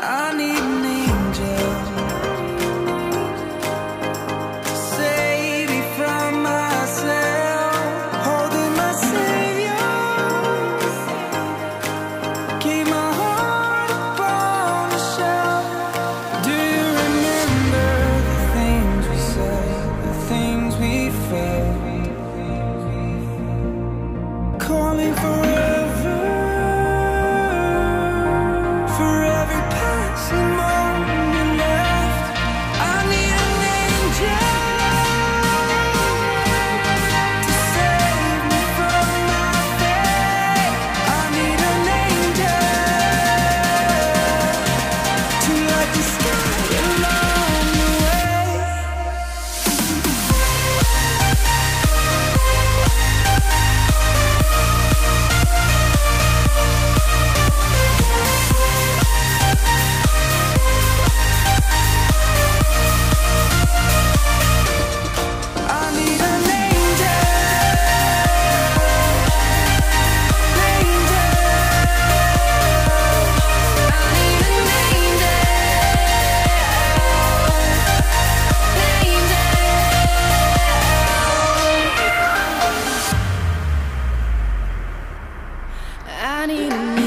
I need some more. I need